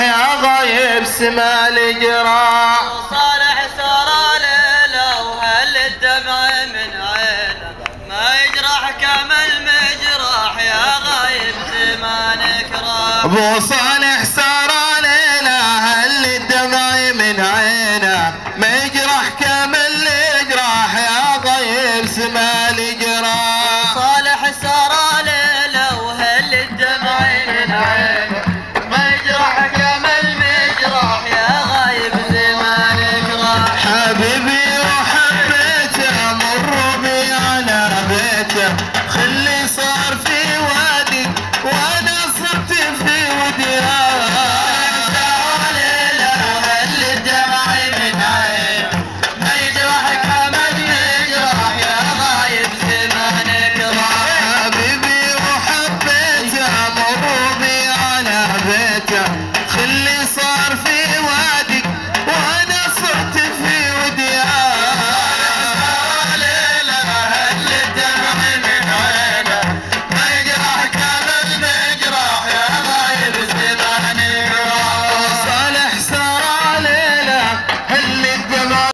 يا غايب سما الجراح صالح سرى ليلة وهل الدمع من عينه؟ ما يجرح كم المجراح يا غايب سما نكره أبو صالح سرى ليلة هل الدمع من عينه؟ ما يجرح كم الجراح يا غايب سما الجراح اللي صار